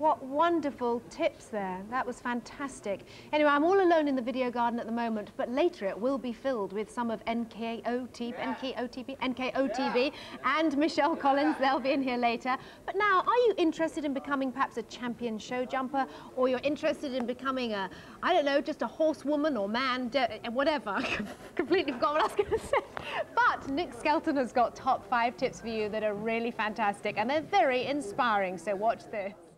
What wonderful tips there. That was fantastic. Anyway, I'm all alone in the video garden at the moment, but later it will be filled with some of NKOTB, yeah. NKOTB, NKOTB yeah. and Michelle Collins. They'll be in here later. But now, are you interested in becoming perhaps a champion show jumper, or you're interested in becoming a, I don't know, just a horsewoman or man, eh, whatever. Completely forgot what I was going to say. But Nick Skelton has got top five tips for you that are really fantastic and they're very inspiring. So watch this.